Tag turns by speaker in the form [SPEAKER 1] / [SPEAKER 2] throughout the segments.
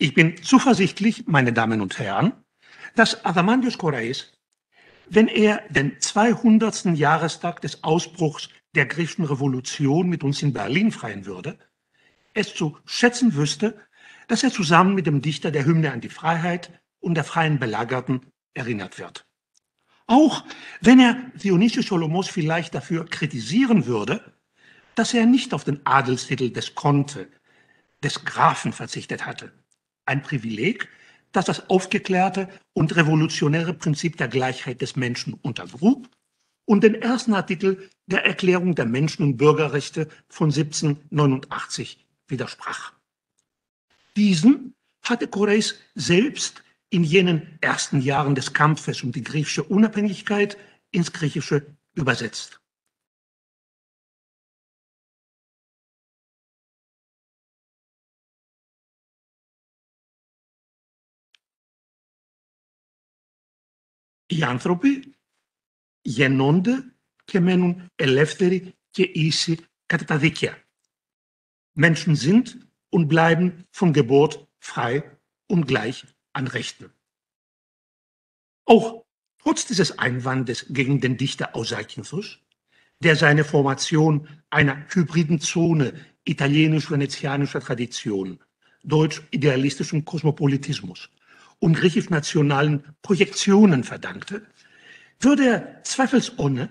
[SPEAKER 1] Ich bin zuversichtlich, meine Damen und Herren, dass Adamantios Korais, wenn er den 200. Jahrestag des Ausbruchs der griechischen Revolution mit uns in Berlin feiern würde, es zu schätzen wüsste, dass er zusammen mit dem Dichter der Hymne an die Freiheit und der freien Belagerten erinnert wird. Auch wenn er Dionysius Solomos vielleicht dafür kritisieren würde, dass er nicht auf den Adelstitel des Konte, des Grafen verzichtet hatte. Ein Privileg, das das aufgeklärte und revolutionäre Prinzip der Gleichheit des Menschen untergrub und den ersten Artikel der Erklärung der Menschen- und Bürgerrechte von 1789 widersprach. Diesen hatte Koreis selbst in jenen ersten Jahren des Kampfes um die griechische Unabhängigkeit ins Griechische übersetzt. Οι άνθρωποι γεννώνται και μένουν ελεύθεροι και ίσοι κατά τα δίκαια. Menschen sind und bleiben von Geburt frei und gleich an Rechten. Auch trotz dieses Einwandes gegen den Dichter Ausakinthus, der seine Formation einer hybriden Zone italienisch-venezianischer Tradition, deutsch-idealistischem Kosmopolitismus und griechisch-nationalen Projektionen verdankte, würde er zweifelsohne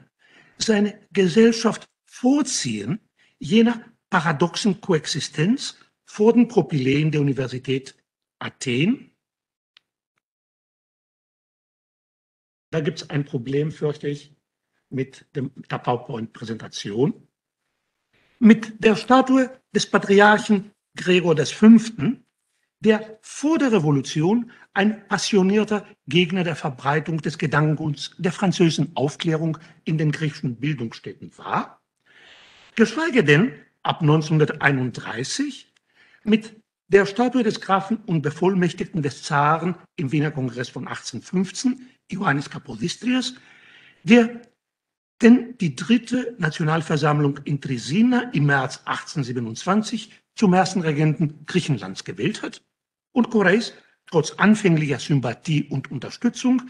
[SPEAKER 1] seine Gesellschaft vorziehen, jener paradoxen Koexistenz vor den Propyläen der Universität Athen Da gibt es ein Problem, fürchte ich, mit dem, der PowerPoint-Präsentation. Mit der Statue des Patriarchen Gregor V., der vor der Revolution ein passionierter Gegner der Verbreitung des Gedankenguts der französischen Aufklärung in den griechischen Bildungsstätten war, geschweige denn ab 1931 mit der Statue des Grafen und Bevollmächtigten des Zaren im Wiener Kongress von 1815 Johannes Kapodistrias, der denn die dritte Nationalversammlung in Trisina im März 1827 zum ersten Regenten Griechenlands gewählt hat und Koreis trotz anfänglicher Sympathie und Unterstützung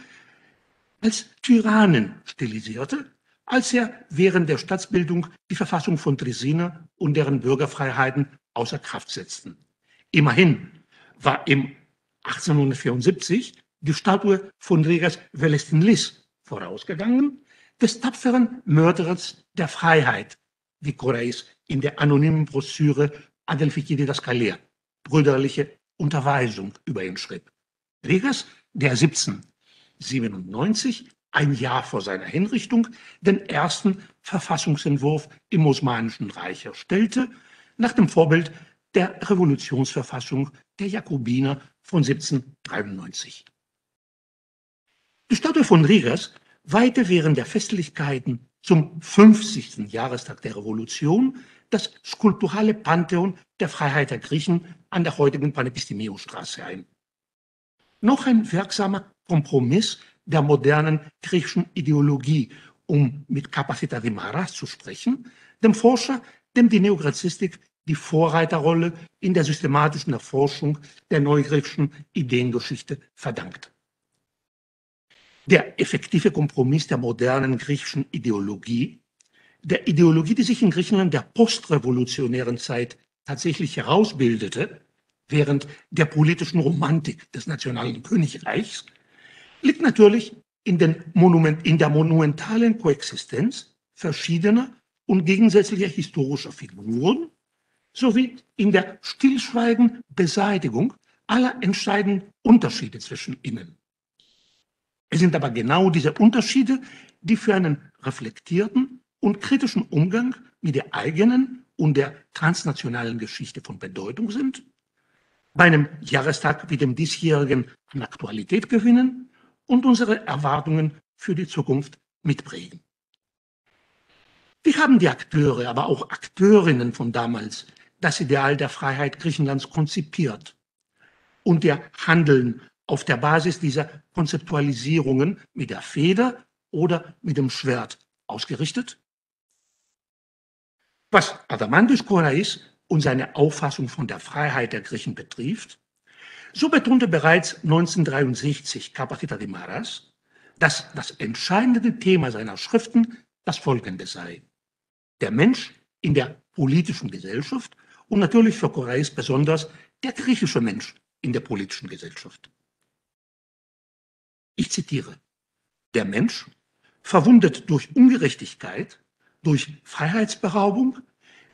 [SPEAKER 1] als Tyrannen stilisierte, als er während der Staatsbildung die Verfassung von Trisina und deren Bürgerfreiheiten außer Kraft setzten. Immerhin war im 1874 die Statue von Regas Velestinlis vorausgegangen, des tapferen Mörderers der Freiheit, wie Koreis in der anonymen Broschüre Adelphiki Didaskalia, brüderliche Unterweisung über ihn schrieb. Regas, der 1797, ein Jahr vor seiner Hinrichtung, den ersten Verfassungsentwurf im Osmanischen Reich erstellte, nach dem Vorbild der Revolutionsverfassung der Jakobiner von 1793. Die Statue von Rigas weihte während der Festlichkeiten zum 50. Jahrestag der Revolution das skulpturale Pantheon der Freiheit der Griechen an der heutigen Panepistimiusstraße ein. Noch ein wirksamer Kompromiss der modernen griechischen Ideologie, um mit Capacita de Maras zu sprechen, dem Forscher, dem die Neograzistik die Vorreiterrolle in der systematischen Erforschung der neugriechischen Ideengeschichte verdankt. Der effektive Kompromiss der modernen griechischen Ideologie, der Ideologie, die sich in Griechenland der postrevolutionären Zeit tatsächlich herausbildete, während der politischen Romantik des nationalen Königreichs, liegt natürlich in, Monument, in der monumentalen Koexistenz verschiedener und gegensätzlicher historischer Figuren sowie in der stillschweigenden Beseitigung aller entscheidenden Unterschiede zwischen ihnen. Es sind aber genau diese Unterschiede, die für einen reflektierten und kritischen Umgang mit der eigenen und der transnationalen Geschichte von Bedeutung sind, bei einem Jahrestag wie dem diesjährigen an Aktualität gewinnen und unsere Erwartungen für die Zukunft mitprägen. Wie haben die Akteure, aber auch Akteurinnen von damals das Ideal der Freiheit Griechenlands konzipiert und ihr Handeln auf der Basis dieser Konzeptualisierungen mit der Feder oder mit dem Schwert ausgerichtet? Was Adamantis Korais und seine Auffassung von der Freiheit der Griechen betrifft, So betonte bereits 1963 Capacita de Maras, dass das entscheidende Thema seiner Schriften das folgende sei. Der Mensch in der politischen Gesellschaft und natürlich für Koreis besonders der griechische Mensch in der politischen Gesellschaft. Ich zitiere, der Mensch, verwundet durch Ungerechtigkeit, durch Freiheitsberaubung,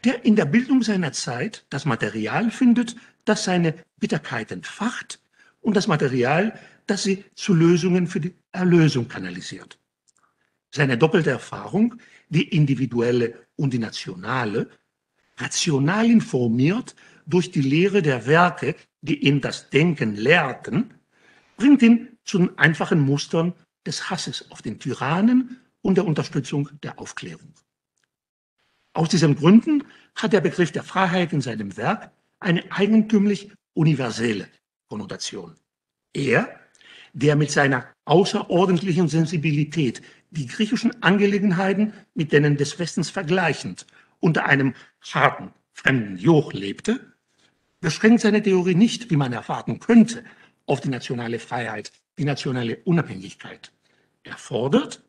[SPEAKER 1] der in der Bildung seiner Zeit das Material findet, das seine Bitterkeit entfacht und das Material, das sie zu Lösungen für die Erlösung kanalisiert. Seine doppelte Erfahrung, die individuelle und die nationale, rational informiert durch die Lehre der Werke, die ihn das Denken lehrten, bringt ihn zu den einfachen Mustern des Hasses auf den Tyrannen und der Unterstützung der Aufklärung. Aus diesen Gründen hat der Begriff der Freiheit in seinem Werk eine eigentümlich universelle Konnotation. Er, der mit seiner außerordentlichen Sensibilität die griechischen Angelegenheiten mit denen des Westens vergleichend unter einem harten, fremden Joch lebte, beschränkt seine Theorie nicht, wie man erwarten könnte, auf die nationale Freiheit, die nationale Unabhängigkeit. Er fordert,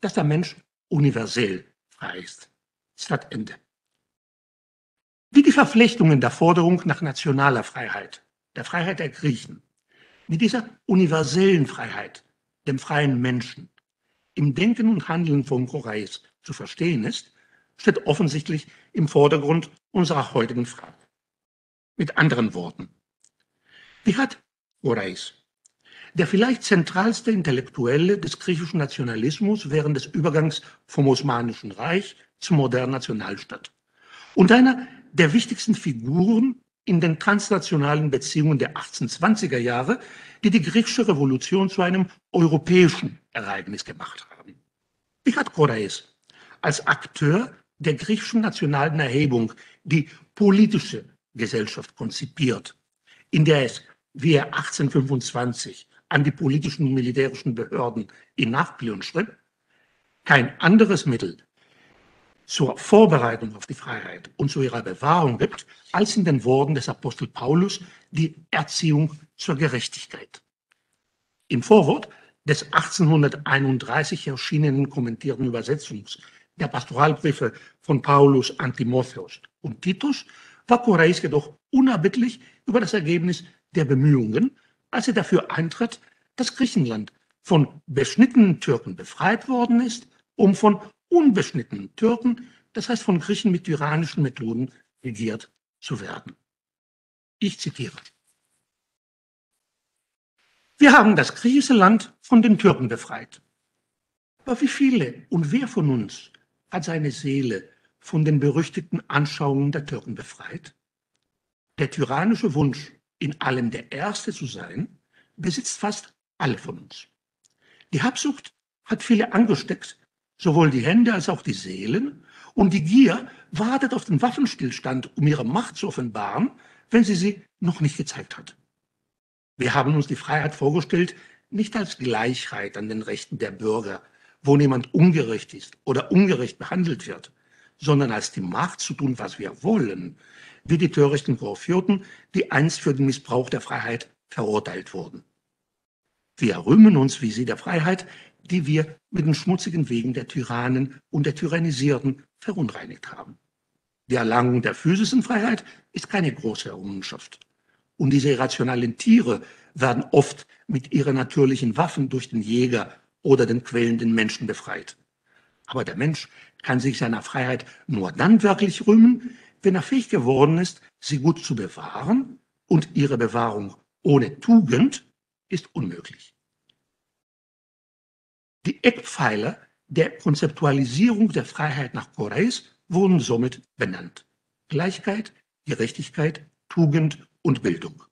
[SPEAKER 1] dass der Mensch universell frei ist. Statt Ende. Wie die Verflechtungen der Forderung nach nationaler Freiheit, der Freiheit der Griechen, mit dieser universellen Freiheit, dem freien Menschen, im Denken und Handeln von Korais zu verstehen ist, steht offensichtlich im Vordergrund unserer heutigen Frage. Mit anderen Worten, wie hat Korais der vielleicht zentralste Intellektuelle des griechischen Nationalismus während des Übergangs vom Osmanischen Reich zur modernen Nationalstadt und einer der wichtigsten Figuren in den transnationalen Beziehungen der 1820er Jahre, die die griechische Revolution zu einem europäischen Ereignis gemacht haben. Hat Korais als Akteur der griechischen nationalen Erhebung die politische Gesellschaft konzipiert, in der es, wie er 1825 an die politischen und militärischen Behörden in Nachplion schrieb, kein anderes Mittel zur Vorbereitung auf die Freiheit und zu ihrer Bewahrung gibt, als in den Worten des Apostel Paulus die Erziehung zur Gerechtigkeit. Im Vorwort des 1831 erschienenen kommentierten Übersetzungs der Pastoralbriefe von Paulus an Timotheus und Titus war Koreis jedoch unerbittlich über das Ergebnis der Bemühungen, als er dafür eintritt, dass Griechenland von beschnittenen Türken befreit worden ist, um von unbeschnittenen Türken, das heißt von Griechen mit tyrannischen Methoden, regiert zu werden. Ich zitiere. Wir haben das griechische Land von den Türken befreit. Aber wie viele und wer von uns hat seine Seele von den berüchtigten Anschauungen der Türken befreit? Der tyrannische Wunsch, in allem der Erste zu sein, besitzt fast alle von uns. Die Habsucht hat viele angesteckt, sowohl die Hände als auch die Seelen, und die Gier wartet auf den Waffenstillstand, um ihre Macht zu offenbaren, wenn sie sie noch nicht gezeigt hat. Wir haben uns die Freiheit vorgestellt, nicht als Gleichheit an den Rechten der Bürger, wo niemand ungerecht ist oder ungerecht behandelt wird, sondern als die Macht zu tun, was wir wollen, wie die törichten Gorfioten, die einst für den Missbrauch der Freiheit verurteilt wurden. Wir rühmen uns wie sie der Freiheit, die wir mit den schmutzigen Wegen der Tyrannen und der Tyrannisierten verunreinigt haben. Die Erlangung der physischen Freiheit ist keine große Errungenschaft. Und diese irrationalen Tiere werden oft mit ihren natürlichen Waffen durch den Jäger oder den quälenden Menschen befreit. Aber der Mensch kann sich seiner Freiheit nur dann wirklich rühmen, wenn er fähig geworden ist, sie gut zu bewahren und ihre Bewahrung ohne Tugend ist unmöglich. Die Eckpfeiler der Konzeptualisierung der Freiheit nach Koreis wurden somit benannt. Gleichheit, Gerechtigkeit, Tugend und Bildung.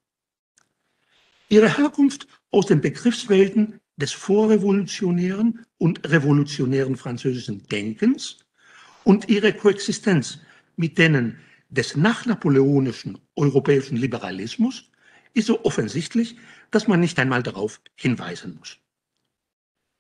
[SPEAKER 1] Ihre Herkunft aus den Begriffswelten des vorrevolutionären und revolutionären französischen Denkens und ihre Koexistenz mit denen des nachnapoleonischen europäischen Liberalismus ist so offensichtlich, dass man nicht einmal darauf hinweisen muss.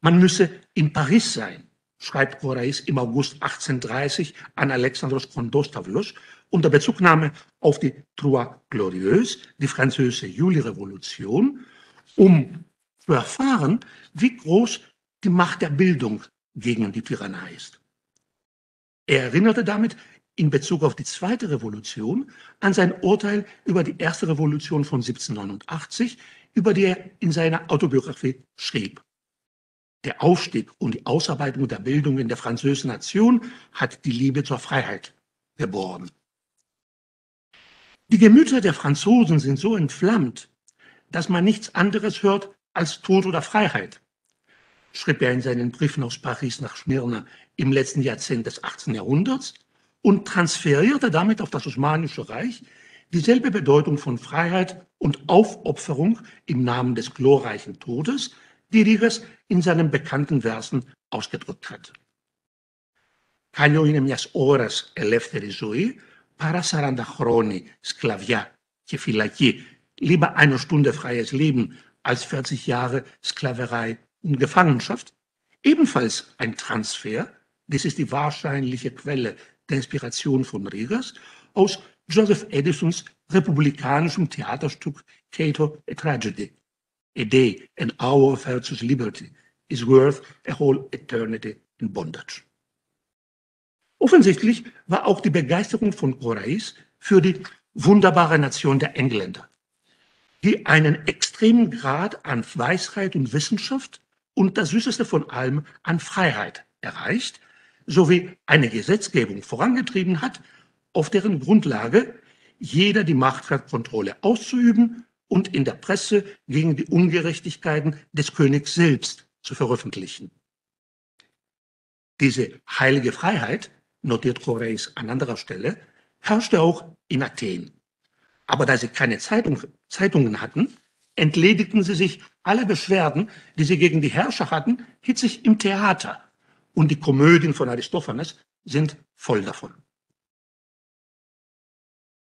[SPEAKER 1] Man müsse in Paris sein, schreibt Korais im August 1830 an Alexandros Kondostavlos, unter Bezugnahme auf die Trois Glorieuses, die französische Juli-Revolution, um zu erfahren, wie groß die Macht der Bildung gegen die Tyrannei ist. Er erinnerte damit in Bezug auf die zweite Revolution an sein Urteil über die erste Revolution von 1789, über die er in seiner Autobiografie schrieb. Der Aufstieg und die Ausarbeitung der Bildung in der französischen Nation hat die Liebe zur Freiheit geboren. Die Gemüter der Franzosen sind so entflammt, dass man nichts anderes hört als Tod oder Freiheit, schrieb er in seinen Briefen aus Paris nach Smyrna im letzten Jahrzehnt des 18. Jahrhunderts und transferierte damit auf das Osmanische Reich dieselbe Bedeutung von Freiheit und Aufopferung im Namen des glorreichen Todes, die Rivers in seinen bekannten Versen ausgedrückt hat. Κάνω είναι μιας ώρας ελεύθερη ζωή παρά 40 χρόνια σκλαβιά και φυλακή. Lieber eine Stunde freies Leben als 40 Jahre Sklaverei und Gefangenschaft. Ebenfalls ein Transfer, das ist die wahrscheinliche Quelle der Inspiration von Rigas, aus Joseph Edisons republikanischem Theaterstück Cato a Tragedy. A day, an hour of virtuous liberty is worth a whole eternity in bondage. Offensichtlich war auch die Begeisterung von Corais für die wunderbare Nation der Engländer, die einen extremen Grad an Weisheit und Wissenschaft und das Süßeste von allem an Freiheit erreicht, sowie eine Gesetzgebung vorangetrieben hat, auf deren Grundlage jeder die Macht hat, Kontrolle auszuüben und in der Presse gegen die Ungerechtigkeiten des Königs selbst zu veröffentlichen. Diese heilige Freiheit, notiert Horace an anderer Stelle, herrschte auch in Athen. Aber da sie keine Zeitung, Zeitungen hatten, entledigten sie sich alle Beschwerden, die sie gegen die Herrscher hatten, hitzig im Theater. Und die Komödien von Aristophanes sind voll davon.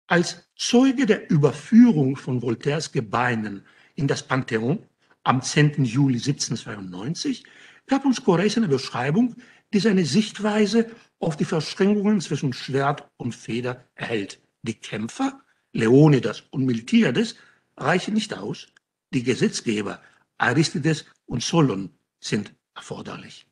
[SPEAKER 1] Als Zeuge der Überführung von Voltaires Gebeinen in das Pantheon am 10. Juli 1792 gab uns Corrèze eine Beschreibung, die seine Sichtweise auf die Verschränkungen zwischen Schwert und Feder erhält. Die Kämpfer, Leonidas und Miltiades, reichen nicht aus. Die Gesetzgeber, Aristides und Solon, sind erforderlich.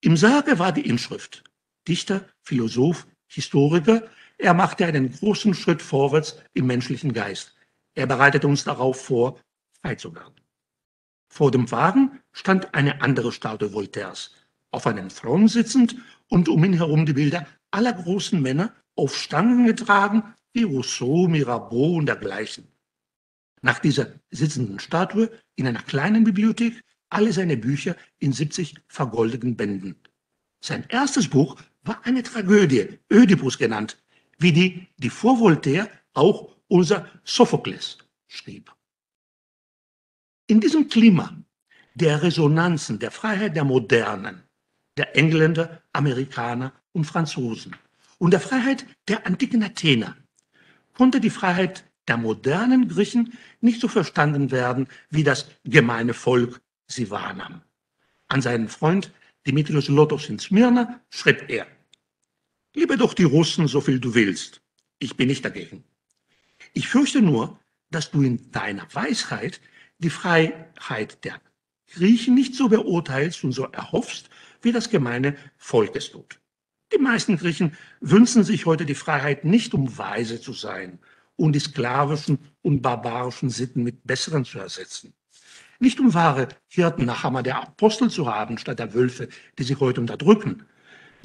[SPEAKER 1] Im Sarge war die Inschrift. Dichter, Philosoph, Historiker er machte einen großen Schritt vorwärts im menschlichen Geist. Er bereitete uns darauf vor, frei zu werden. Vor dem Wagen stand eine andere Statue Voltaires, auf einem Thron sitzend und um ihn herum die Bilder aller großen Männer auf Stangen getragen, wie Rousseau, Mirabeau und dergleichen. Nach dieser sitzenden Statue in einer kleinen Bibliothek alle seine Bücher in 70 vergoldeten Bänden. Sein erstes Buch war eine Tragödie, Ödipus genannt, wie die, die vor Voltaire auch unser Sophokles schrieb. In diesem Klima der Resonanzen, der Freiheit der Modernen, der Engländer, Amerikaner und Franzosen und der Freiheit der antiken Athener konnte die Freiheit der modernen Griechen nicht so verstanden werden, wie das gemeine Volk sie wahrnahm. An seinen Freund Dimitrios Lotos in Smyrna schrieb er, Liebe doch die Russen, so viel du willst. Ich bin nicht dagegen. Ich fürchte nur, dass du in deiner Weisheit die Freiheit der Griechen nicht so beurteilst und so erhoffst, wie das gemeine Volk es tut. Die meisten Griechen wünschen sich heute die Freiheit nicht, um weise zu sein und die sklavischen und barbarischen Sitten mit besseren zu ersetzen. Nicht um wahre Hirten nach Hammer der Apostel zu haben, statt der Wölfe, die sie heute unterdrücken,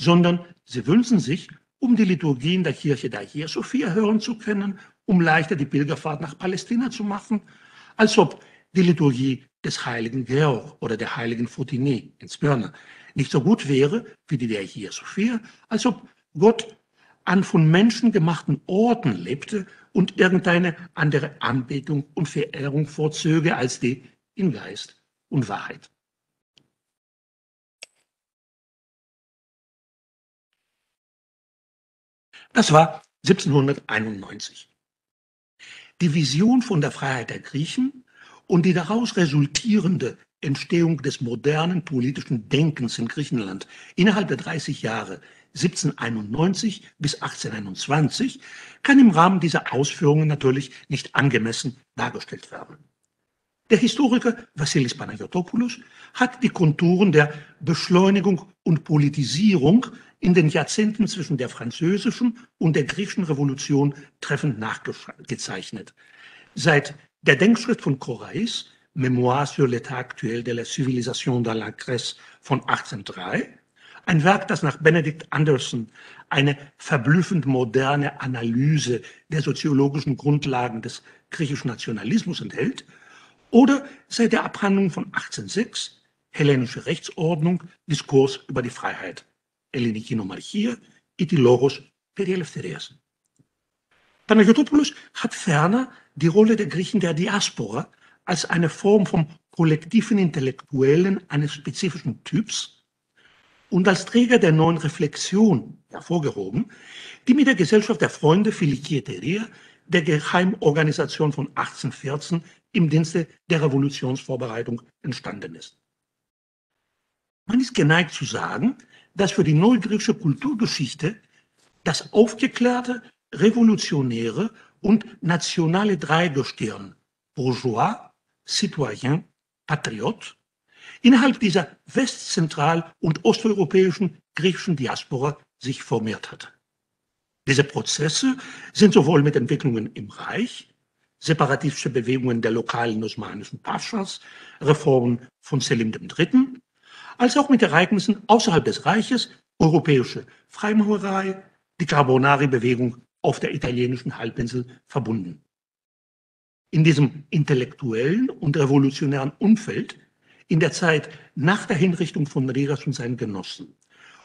[SPEAKER 1] sondern sie wünschen sich, um die Liturgien der Kirche der Hagia Sophia hören zu können, um leichter die Pilgerfahrt nach Palästina zu machen, als ob die Liturgie des heiligen Georg oder der heiligen Fotine in Smyrna nicht so gut wäre wie die der Hagia Sophia, als ob Gott an von Menschen gemachten Orten lebte und irgendeine andere Anbetung und Verehrung vorzöge als die in Geist und Wahrheit. Das war 1791. Die Vision von der Freiheit der Griechen und die daraus resultierende Entstehung des modernen politischen Denkens in Griechenland innerhalb der 30 Jahre, 1791 bis 1821 kann im Rahmen dieser Ausführungen natürlich nicht angemessen dargestellt werden. Der Historiker Vassilis Panagotopoulos hat die Konturen der Beschleunigung und Politisierung in den Jahrzehnten zwischen der französischen und der griechischen Revolution treffend nachgezeichnet. Seit der Denkschrift von Corais, Mémoire sur l'état actuel de la civilisation dans la Grèce von 1803, ein Werk, das nach Benedict Anderson eine verblüffend moderne Analyse der soziologischen Grundlagen des griechischen Nationalismus enthält, oder seit der Abhandlung von 1806, Hellenische Rechtsordnung, Diskurs über die Freiheit ελληνική νομαρχία ή τη λόγος περί ελευθερίας. Panagotopoulos hat ferner die Rolle der Griechen der Diaspora als eine Form von kollektiven Intellektuellen eines spezifischen Typs und als Träger der neuen Reflexion hervorgehoben, die mit der Gesellschaft der Freunde Philikieteria, der Geheimorganisation von 1814 im Dienste der Revolutionsvorbereitung entstanden ist. Man ist geneigt zu sagen, dass für die neugriechische Kulturgeschichte das aufgeklärte, revolutionäre und nationale Dreigestirn Bourgeois, Citoyen, Patriot innerhalb dieser westzentral- und osteuropäischen griechischen Diaspora sich formiert hat. Diese Prozesse sind sowohl mit Entwicklungen im Reich, separatistische Bewegungen der lokalen osmanischen Paschas, Reformen von Selim III., als auch mit Ereignissen außerhalb des Reiches, europäische Freimaurerei, die Carbonari-Bewegung auf der italienischen Halbinsel verbunden. In diesem intellektuellen und revolutionären Umfeld, in der Zeit nach der Hinrichtung von Rigas und seinen Genossen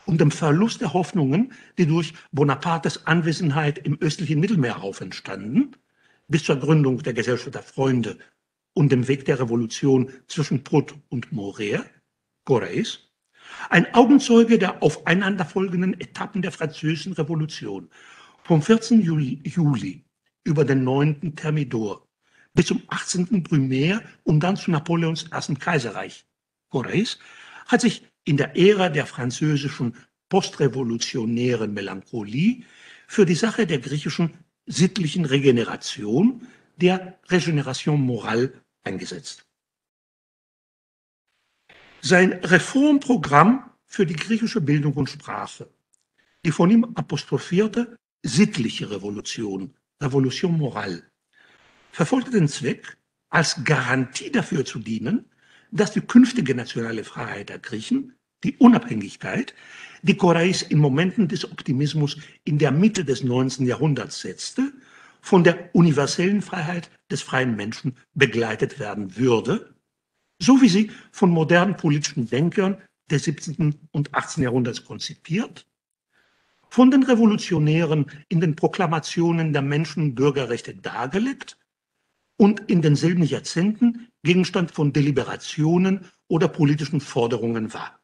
[SPEAKER 1] und dem Verlust der Hoffnungen, die durch Bonapartes Anwesenheit im östlichen Mittelmeerraum entstanden, bis zur Gründung der Gesellschaft der Freunde und dem Weg der Revolution zwischen Prut und Morer, Goreis, ein Augenzeuge der aufeinanderfolgenden Etappen der Französischen Revolution vom 14. Juli, Juli über den 9. Thermidor bis zum 18. Brumaire und dann zu Napoleons ersten Kaiserreich. Goreis hat sich in der Ära der französischen postrevolutionären Melancholie für die Sache der griechischen sittlichen Regeneration, der Regeneration Morale, eingesetzt. Sein Reformprogramm für die griechische Bildung und Sprache, die von ihm apostrophierte sittliche Revolution, Revolution Morale, verfolgte den Zweck, als Garantie dafür zu dienen, dass die künftige nationale Freiheit der Griechen, die Unabhängigkeit, die Korais in Momenten des Optimismus in der Mitte des 19. Jahrhunderts setzte, von der universellen Freiheit des freien Menschen begleitet werden würde so wie sie von modernen politischen Denkern des 17. und 18. Jahrhunderts konzipiert, von den Revolutionären in den Proklamationen der Menschen Bürgerrechte dargelegt und in denselben Jahrzehnten Gegenstand von Deliberationen oder politischen Forderungen war.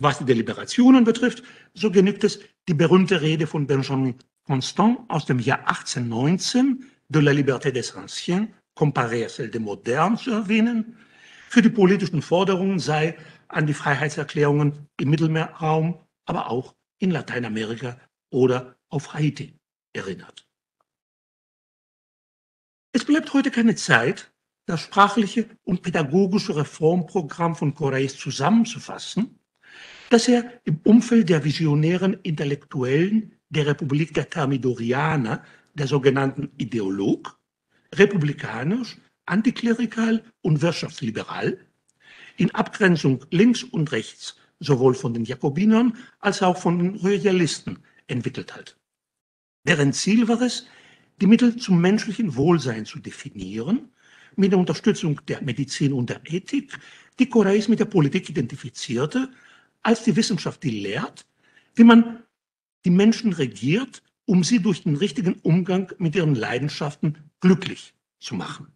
[SPEAKER 1] Was die Deliberationen betrifft, so genügt es die berühmte Rede von Benjamin Constant aus dem Jahr 1819 de la Liberté des Anciens comparé à celle des modernes zu erwähnen. Für die politischen Forderungen sei an die Freiheitserklärungen im Mittelmeerraum, aber auch in Lateinamerika oder auf Haiti erinnert. Es bleibt heute keine Zeit, das sprachliche und pädagogische Reformprogramm von Correis zusammenzufassen, das er im Umfeld der visionären Intellektuellen der Republik der Thermidorianer, der sogenannten Ideolog, republikanisch, antiklerikal und wirtschaftsliberal, in Abgrenzung links und rechts, sowohl von den Jakobinern als auch von den Royalisten entwickelt hat. Deren Ziel war es, die Mittel zum menschlichen Wohlsein zu definieren, mit der Unterstützung der Medizin und der Ethik, die Koreis mit der Politik identifizierte, als die Wissenschaft, die lehrt, wie man die Menschen regiert um sie durch den richtigen Umgang mit ihren Leidenschaften glücklich zu machen.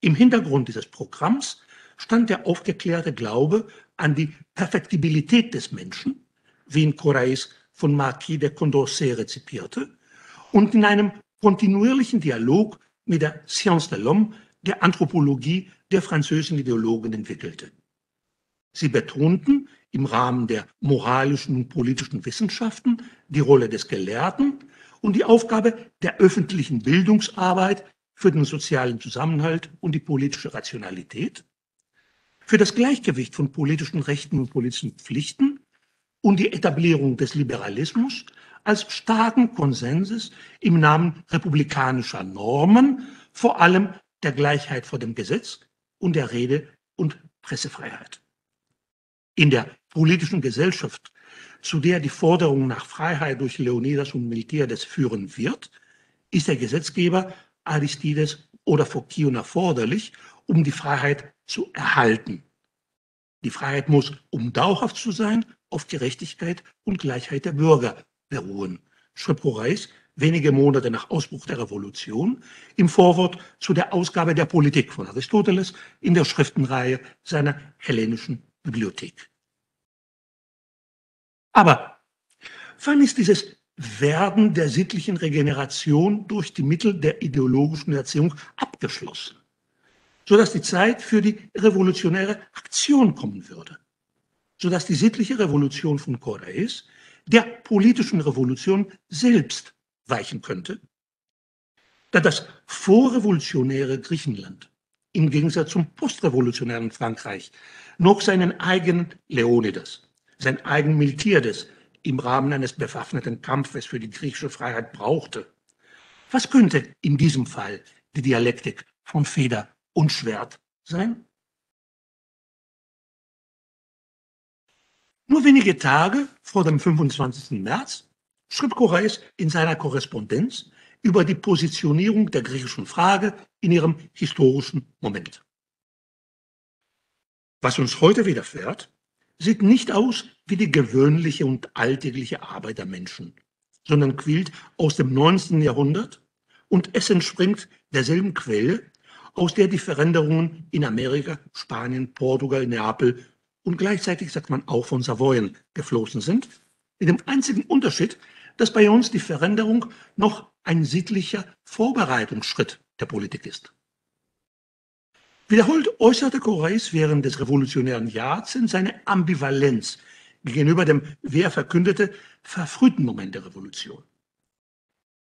[SPEAKER 1] Im Hintergrund dieses Programms stand der aufgeklärte Glaube an die Perfektibilität des Menschen, wie ihn Corais von Marquis de Condorcet rezipierte, und in einem kontinuierlichen Dialog mit der Science de l'Homme, der Anthropologie der französischen Ideologen entwickelte. Sie betonten im Rahmen der moralischen und politischen Wissenschaften die Rolle des Gelehrten und die Aufgabe der öffentlichen Bildungsarbeit für den sozialen Zusammenhalt und die politische Rationalität, für das Gleichgewicht von politischen Rechten und politischen Pflichten und die Etablierung des Liberalismus als starken Konsenses im Namen republikanischer Normen, vor allem der Gleichheit vor dem Gesetz und der Rede- und Pressefreiheit. In der politischen Gesellschaft, zu der die Forderung nach Freiheit durch Leonidas und Miltiades führen wird, ist der Gesetzgeber Aristides oder Phocion erforderlich, um die Freiheit zu erhalten. Die Freiheit muss, um dauerhaft zu sein, auf Gerechtigkeit und Gleichheit der Bürger beruhen, schrieb Horace wenige Monate nach Ausbruch der Revolution im Vorwort zu der Ausgabe der Politik von Aristoteles in der Schriftenreihe seiner hellenischen Bibliothek. Aber wann ist dieses Werden der sittlichen Regeneration durch die Mittel der ideologischen Erziehung abgeschlossen, sodass die Zeit für die revolutionäre Aktion kommen würde, sodass die sittliche Revolution von Cordes der politischen Revolution selbst weichen könnte, da das vorrevolutionäre Griechenland im Gegensatz zum postrevolutionären Frankreich noch seinen eigenen Leonidas, sein eigen Miltiades im Rahmen eines bewaffneten Kampfes für die griechische Freiheit brauchte. Was könnte in diesem Fall die Dialektik von Feder und Schwert sein? Nur wenige Tage vor dem 25. März schrieb Korais in seiner Korrespondenz über die Positionierung der griechischen Frage in ihrem historischen Moment. Was uns heute widerfährt, sieht nicht aus wie die gewöhnliche und alltägliche Arbeit der Menschen, sondern quillt aus dem 19. Jahrhundert und es entspringt derselben Quelle, aus der die Veränderungen in Amerika, Spanien, Portugal, Neapel und gleichzeitig sagt man auch von Savoyen geflossen sind, mit dem einzigen Unterschied, dass bei uns die Veränderung noch ein sittlicher Vorbereitungsschritt der Politik ist. Wiederholt äußerte Correis während des revolutionären Jahrzehnts seine Ambivalenz gegenüber dem, wie er verkündete, verfrühten Moment der Revolution.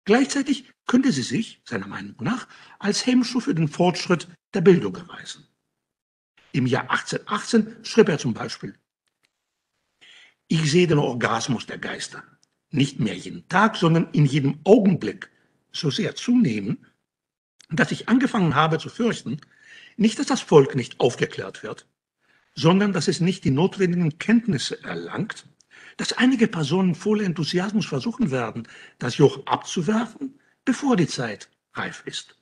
[SPEAKER 1] Gleichzeitig könnte sie sich, seiner Meinung nach, als Hemmschuh für den Fortschritt der Bildung erweisen. Im Jahr 1818 schrieb er zum Beispiel, ich sehe den Orgasmus der Geister nicht mehr jeden Tag, sondern in jedem Augenblick so sehr zunehmen, dass ich angefangen habe zu fürchten, nicht, dass das Volk nicht aufgeklärt wird, sondern dass es nicht die notwendigen Kenntnisse erlangt, dass einige Personen voller Enthusiasmus versuchen werden, das Joch abzuwerfen, bevor die Zeit reif ist.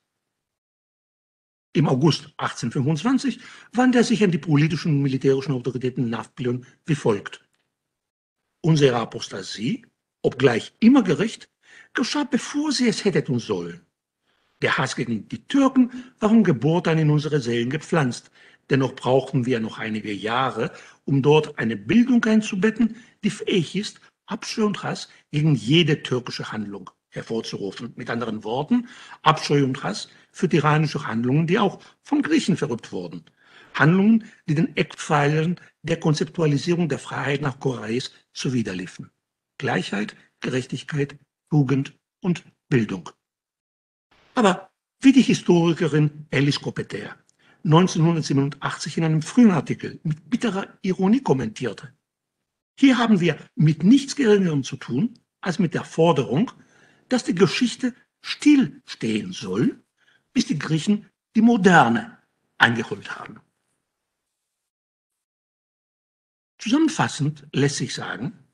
[SPEAKER 1] Im August 1825 wandte er sich an die politischen und militärischen Autoritäten Napoleon wie folgt. Unsere Apostasie obgleich immer gerecht, geschah, bevor sie es hätte tun sollen. Der Hass gegen die Türken war um Geburt an in unsere Seelen gepflanzt. Dennoch brauchten wir noch einige Jahre, um dort eine Bildung einzubetten, die fähig ist, Abscheu und Hass gegen jede türkische Handlung hervorzurufen. Mit anderen Worten, Abscheu und Hass für tyrannische Handlungen, die auch von Griechen verrückt wurden. Handlungen, die den Eckpfeilern der Konzeptualisierung der Freiheit nach Korais zuwiderliefen. Gleichheit, Gerechtigkeit, Jugend und Bildung. Aber wie die Historikerin Alice Copeter 1987 in einem frühen Artikel mit bitterer Ironie kommentierte, hier haben wir mit nichts Geringerem zu tun als mit der Forderung, dass die Geschichte stillstehen soll, bis die Griechen die Moderne eingeholt haben. Zusammenfassend lässt sich sagen,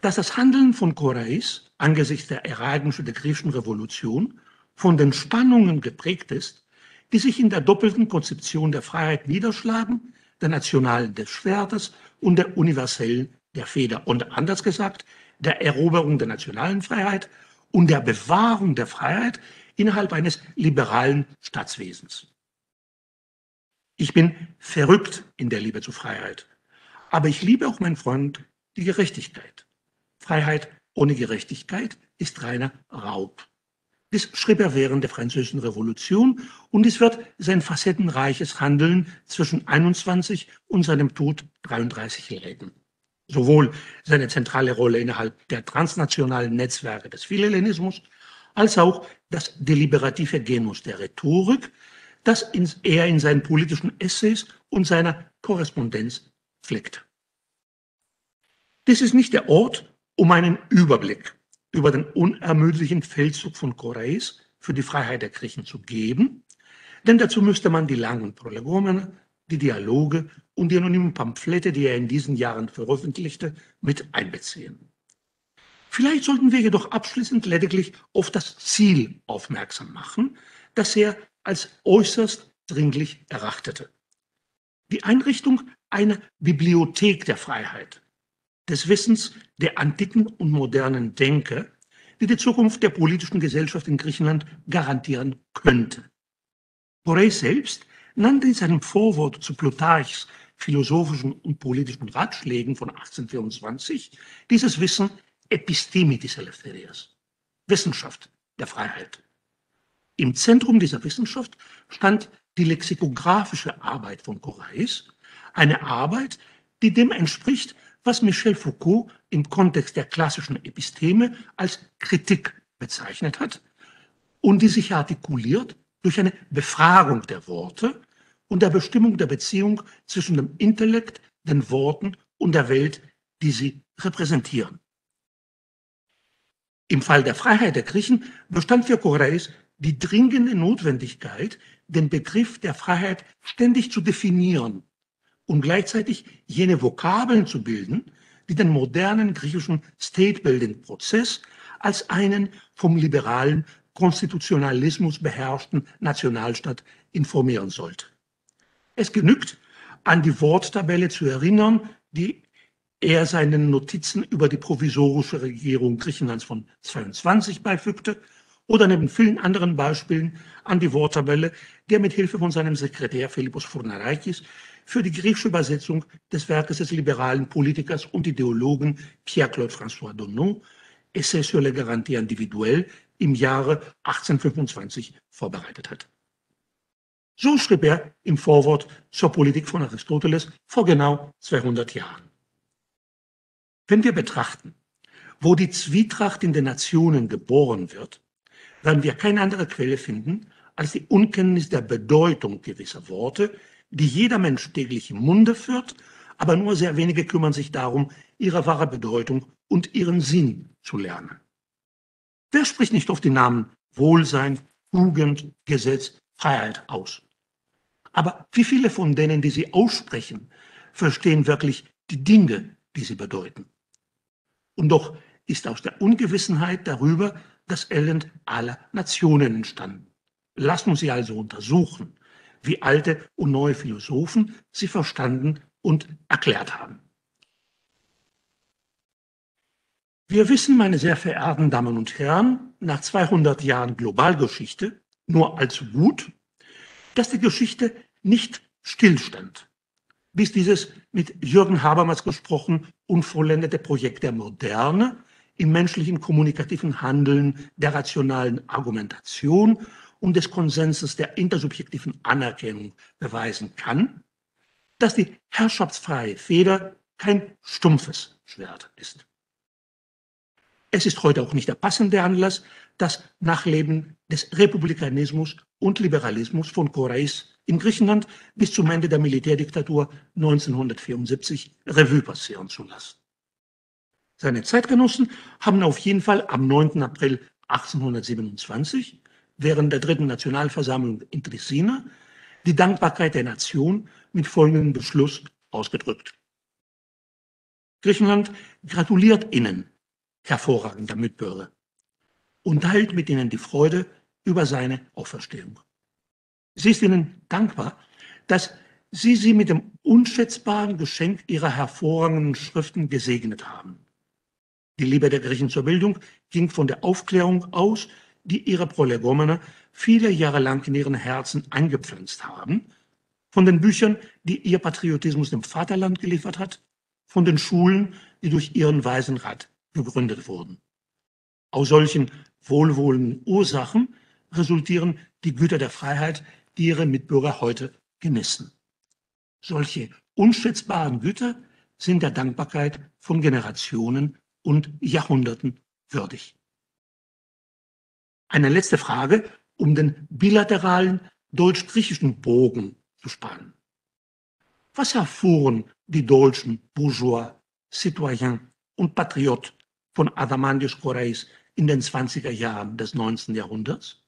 [SPEAKER 1] dass das Handeln von Korais angesichts der Ereignisse der griechischen Revolution von den Spannungen geprägt ist, die sich in der doppelten Konzeption der Freiheit niederschlagen, der nationalen des Schwertes und der universellen der Feder. Und anders gesagt, der Eroberung der nationalen Freiheit und der Bewahrung der Freiheit innerhalb eines liberalen Staatswesens. Ich bin verrückt in der Liebe zur Freiheit, aber ich liebe auch, mein Freund, die Gerechtigkeit. Freiheit ohne Gerechtigkeit ist reiner Raub. Dies schrieb er während der Französischen Revolution und dies wird sein facettenreiches Handeln zwischen 21 und seinem Tod 33 leiten. Sowohl seine zentrale Rolle innerhalb der transnationalen Netzwerke des Philhellenismus als auch das deliberative Genus der Rhetorik, das er in seinen politischen Essays und seiner Korrespondenz pflegt. Dies ist nicht der Ort, um einen Überblick über den unermüdlichen Feldzug von Koreis für die Freiheit der Griechen zu geben, denn dazu müsste man die langen Prolegomene, die Dialoge und die anonymen Pamphlette, die er in diesen Jahren veröffentlichte, mit einbeziehen. Vielleicht sollten wir jedoch abschließend lediglich auf das Ziel aufmerksam machen, das er als äußerst dringlich erachtete. Die Einrichtung einer Bibliothek der Freiheit, des Wissens der antiken und modernen Denke, die die Zukunft der politischen Gesellschaft in Griechenland garantieren könnte. Borés selbst nannte in seinem Vorwort zu Plutarchs philosophischen und politischen Ratschlägen von 1824 dieses Wissen Episteme des Eleftherias, Wissenschaft der Freiheit. Im Zentrum dieser Wissenschaft stand die lexikographische Arbeit von Korais, eine Arbeit, die dem entspricht, was Michel Foucault im Kontext der klassischen Episteme als Kritik bezeichnet hat und die sich artikuliert durch eine Befragung der Worte und der Bestimmung der Beziehung zwischen dem Intellekt, den Worten und der Welt, die sie repräsentieren. Im Fall der Freiheit der Griechen bestand für Korais die dringende Notwendigkeit, den Begriff der Freiheit ständig zu definieren und gleichzeitig jene Vokabeln zu bilden, die den modernen griechischen State-Building-Prozess als einen vom liberalen Konstitutionalismus beherrschten Nationalstaat informieren sollte. Es genügt, an die Worttabelle zu erinnern, die er seinen Notizen über die provisorische Regierung Griechenlands von 22 beifügte oder neben vielen anderen Beispielen an die Worttabelle, die er mit Hilfe von seinem Sekretär Philippos Fournarakis für die griechische Übersetzung des Werkes des liberalen Politikers und Ideologen Pierre-Claude François Donnon, Essai sur les garanties individuelles, im Jahre 1825 vorbereitet hat. So schrieb er im Vorwort zur Politik von Aristoteles vor genau 200 Jahren. Wenn wir betrachten, wo die Zwietracht in den Nationen geboren wird, werden wir keine andere Quelle finden als die Unkenntnis der Bedeutung gewisser Worte, die jeder Mensch täglich im Munde führt, aber nur sehr wenige kümmern sich darum, ihre wahre Bedeutung und ihren Sinn zu lernen. Wer spricht nicht auf die Namen Wohlsein, Tugend, Gesetz, Freiheit aus? Aber wie viele von denen, die sie aussprechen, verstehen wirklich die Dinge, die sie bedeuten? Und doch ist aus der Ungewissenheit darüber das Elend aller Nationen entstanden. Lassen sie also untersuchen, wie alte und neue Philosophen sie verstanden und erklärt haben. Wir wissen, meine sehr verehrten Damen und Herren, nach 200 Jahren Globalgeschichte nur allzu gut, dass die Geschichte nicht stillstand, bis dieses mit Jürgen Habermas gesprochen unvollendete Projekt der Moderne im menschlichen kommunikativen Handeln der rationalen Argumentation und des Konsenses der intersubjektiven Anerkennung beweisen kann, dass die herrschaftsfreie Feder kein stumpfes Schwert ist. Es ist heute auch nicht der passende Anlass, das Nachleben des Republikanismus und Liberalismus von Korais in Griechenland bis zum Ende der Militärdiktatur 1974 Revue passieren zu lassen. Seine Zeitgenossen haben auf jeden Fall am 9. April 1827 während der dritten Nationalversammlung in Trissina die Dankbarkeit der Nation mit folgendem Beschluss ausgedrückt. Griechenland gratuliert Ihnen, hervorragender Mitbürger, und teilt mit Ihnen die Freude über seine Auferstehung. Sie ist ihnen dankbar, dass sie sie mit dem unschätzbaren Geschenk ihrer hervorragenden Schriften gesegnet haben. Die Liebe der Griechen zur Bildung ging von der Aufklärung aus, die ihre Prolegomene viele Jahre lang in ihren Herzen eingepflanzt haben, von den Büchern, die ihr Patriotismus dem Vaterland geliefert hat, von den Schulen, die durch ihren weisen Rat gegründet wurden. Aus solchen wohlwollenden Ursachen resultieren die Güter der Freiheit, die ihre Mitbürger heute genießen. Solche unschätzbaren Güter sind der Dankbarkeit von Generationen und Jahrhunderten würdig. Eine letzte Frage, um den bilateralen deutsch-griechischen Bogen zu spannen. Was erfuhren die deutschen Bourgeois, Citoyen und Patriot von Adamantius Korais in den 20er Jahren des 19. Jahrhunderts?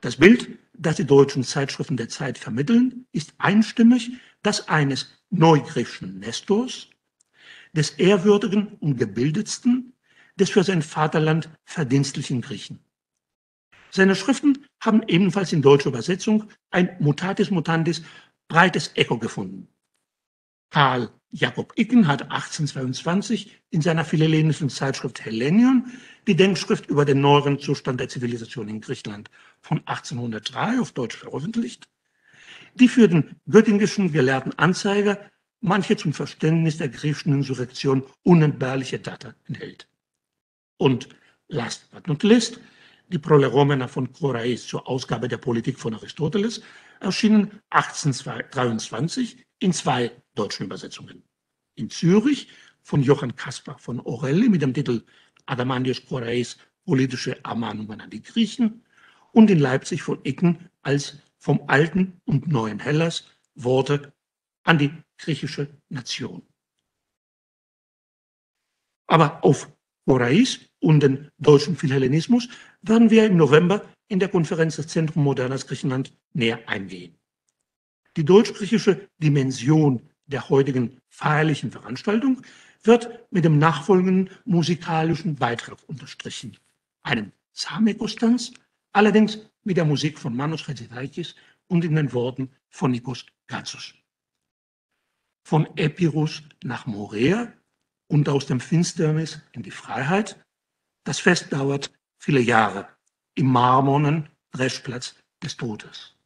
[SPEAKER 1] Das Bild, das die deutschen Zeitschriften der Zeit vermitteln, ist einstimmig das eines neugriechischen Nestors, des ehrwürdigen und gebildetsten, des für sein Vaterland verdienstlichen Griechen. Seine Schriften haben ebenfalls in deutscher Übersetzung ein mutatis mutandis breites Echo gefunden. Karl Jakob Icken hat 1822 in seiner philhellenischen Zeitschrift Hellenion die Denkschrift über den neueren Zustand der Zivilisation in Griechenland von 1803 auf Deutsch veröffentlicht, die für den göttingischen gelehrten Anzeiger manche zum Verständnis der griechischen Insurrektion unentbehrliche Daten enthält. Und last but not least, die Proleromena von Korais zur Ausgabe der Politik von Aristoteles erschienen 1823 in zwei deutschen Übersetzungen. In Zürich von Johann Caspar von Orelli mit dem Titel Adamantius Korais politische Ermahnungen an die Griechen und in Leipzig von Icken als vom alten und neuen Hellas Worte an die griechische Nation. Aber auf Morais und den deutschen Philhellenismus werden wir im November in der Konferenz des Zentrum Modernes Griechenland näher eingehen. Die deutsch-griechische Dimension der heutigen feierlichen Veranstaltung wird mit dem nachfolgenden musikalischen Beitrag unterstrichen. Einem Samekostanz, allerdings mit der Musik von Manos Chatzidakis und in den Worten von Nikos Gatsos. Von Epirus nach Morea und aus dem Finsternis in die Freiheit. Das Fest dauert viele Jahre im marmornen Dreschplatz des Todes.